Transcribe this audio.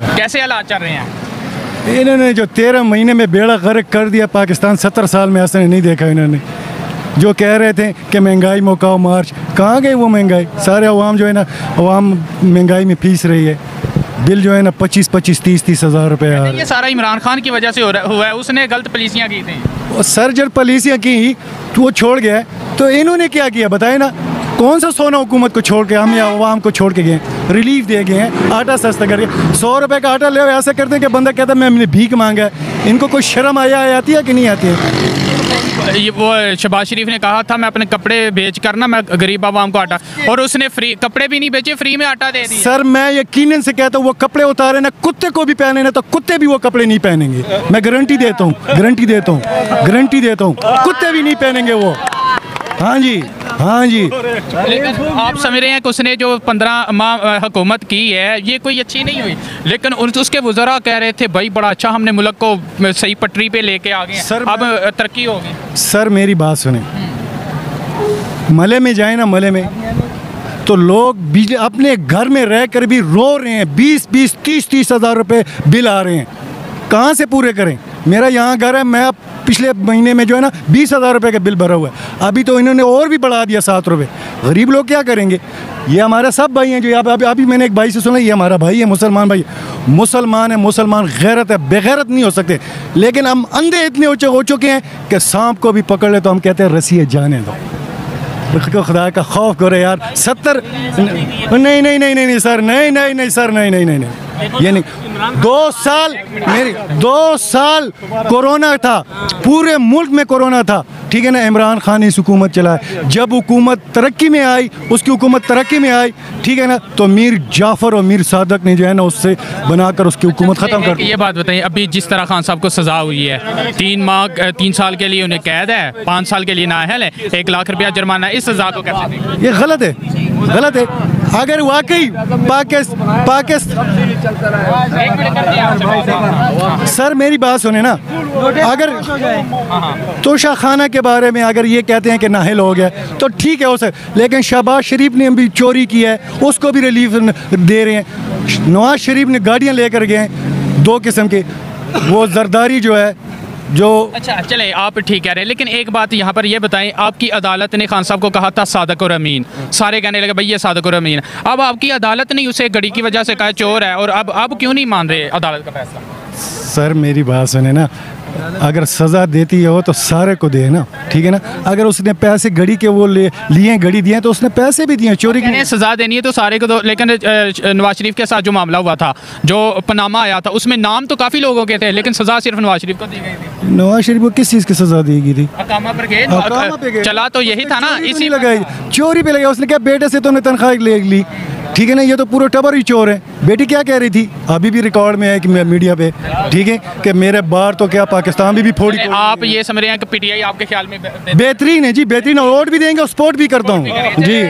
कैसे हालात चल रहे हैं? इन्होंने जो तेरह महीने में बेड़ा गर्क कर दिया पाकिस्तान सत्तर साल में ऐसा नहीं देखा इन्होंने। जो कह रहे थे कि महँगाई मौका मार्च कहाँ गई वो महँगाई? सारे अवाम जो है ना अवाम महँगाई में फ़ीस रही है। बिल जो है ना पच्चीस पच्चीस तीस तीस हज़ार रुपये आ ये सारा इमरान खान की वजह से हो रहा हुआ है उसने गलत पॉलिसियाँ की थी। और सर जब पॉलिसियाँ की तो वो छोड़ गया। तो इन्होंने क्या किया? बताए ना कौन सा सोना हुकूमत को छोड़ के हम या अवाम को छोड़ के गए रिलीफ दे गए हैं आटा सस्ता करके सौ रुपए का आटा ले ऐसा करते हैं कि बंदा कहता है मैंने भीख मांगा है। इनको कोई शर्म आया आती है कि नहीं आती है? ये वो शबाज शरीफ ने कहा था मैं अपने कपड़े बेच कर ना मैं गरीब आवाम को आटा और उसने फ्री कपड़े भी नहीं बेचे फ्री में आटा दे दिया। सर मैं यकीन से कहता हूँ वो कपड़े उतारे ना कुत्ते को भी पहने ना तो कुत्ते भी वो कपड़े नहीं पहनेंगे। मैं गारंटी देता हूँ गारंटी देता हूँ गारंटी देता हूँ कुत्ते भी नहीं पहनेंगे वो। हाँ जी। हाँ जी। लेकिन आप समझ रहे हैं कि उसने जो पंद्रह माह हुकूमत की है ये कोई अच्छी नहीं हुई। लेकिन उसके वज़रा कह रहे थे भाई बड़ा अच्छा हमने मुल्क को सही पटरी पे लेके आ गए सर, अब तरक्की होगी। सर मेरी बात सुने। मले में जाए ना मले में। तो लोग अपने घर में रह कर भी रो रहे हैं। बीस बीस तीस तीस हज़ार रुपये बिल आ रहे हैं। कहाँ से पूरे करें? मेरा यहाँ घर है, मैं पिछले महीने में जो है ना बीस हज़ार रुपये का बिल भरा हुआ है। अभी तो इन्होंने और भी बढ़ा दिया सात रुपये। गरीब लोग क्या करेंगे? ये हमारे सब भाई हैं जो यहाँ अभी अभी मैंने एक भाई से सुना, ये हमारा भाई है, मुसलमान भाई। मुसलमान है, मुसलमान, गैरत है, बेगैरत नहीं हो सकते। लेकिन हम अंधे इतने हो चु- हो चुके हैं कि सांप को भी पकड़ ले तो हम कहते हैं रसिए जाने दो। खुदा का खौफ करो यार। सत्तर, नहीं नहीं नहीं नहीं सर, नहीं नहीं नहीं, सर नहीं नहीं नहीं। ये नहीं दो साल मेरी दो साल कोरोना था। पूरे मुल्क में कोरोना था। ठीक है ना इमरान खान इस हुकूमत चलाया जब हुकूमत तरक्की में आई उसकी हुकूमत तरक्की में आई ठीक है ना तो मीर जाफ़र और मीर सादक ने जो है ना उससे बनाकर उसकी हुकूमत ख़त्म कर ये बात बताइए अभी जिस तरह खान साहब को सजा हुई है तीन माह तीन साल के लिए उन्हें कैद है पाँच साल के लिए नाअहल है एक लाख रुपया जुर्माना इस सजा को कैसे ये गलत है गलत है। अगर वाकई पाकिस्तान पाकिस्तान। सर मेरी बात सुने ना। अगर तोशा खाना के बारे में अगर ये कहते हैं कि नाहिल हो गया तो ठीक है सर लेकिन शहबाज शरीफ ने भी चोरी की है, उसको भी रिलीफ दे रहे हैं। नवाज़ शरीफ ने गाड़ियाँ लेकर गए दो किस्म के। वो जरदारी जो है, जो अच्छा चले, आप ठीक कह रहे हैं, लेकिन एक बात यहाँ पर ये बताएँ, आपकी अदालत ने खान साहब को कहा था सादक और अमीन। सारे कहने लगे, भाई, ये सादक और अमीन। अब आपकी अदालत ने उसे घड़ी की वजह से कहा, चोर है। और अब अब क्यों नहीं मान रहे अदालत का फैसला? सर मेरी बात सुने ना। अगर सज़ा देती हो तो सारे को दे ना? ठीक है ना? अगर उसने पैसे घड़ी के वो ले लिए घड़ी दिए तो उसने पैसे भी दिए चोरी की। सजा देनी है तो सारे को तो लेकिन नवाज़ शरीफ के साथ जो मामला हुआ था जो पनामा आया था उसमें नाम तो काफ़ी लोगों के थे लेकिन सजा सिर्फ़ नवाज़ शरीफ को दी गई थी। नवाज़ शरीफ को किस चीज़ की सज़ा दी गई थी? पर गए। चला तो यही था ना इसी नहीं लगाई। चोरी पे लगाई उसने क्या बेटे से तुमने तनख्वाह ले ली। ठीक है ना ये तो पूरा टबर ही चोर है। बेटी क्या कह रही थी? अभी भी रिकॉर्ड में है कि मैं मीडिया पे ठीक है कि मेरे बार तो क्या पाकिस्तान भी, भी फोड़ी आप ये समझ रहे हैं कि पीटीआई आपके ख्याल में बेहतरीन है जी बेहतरीन अवार्ड भी देंगे और सपोर्ट भी करता हूँ। जी।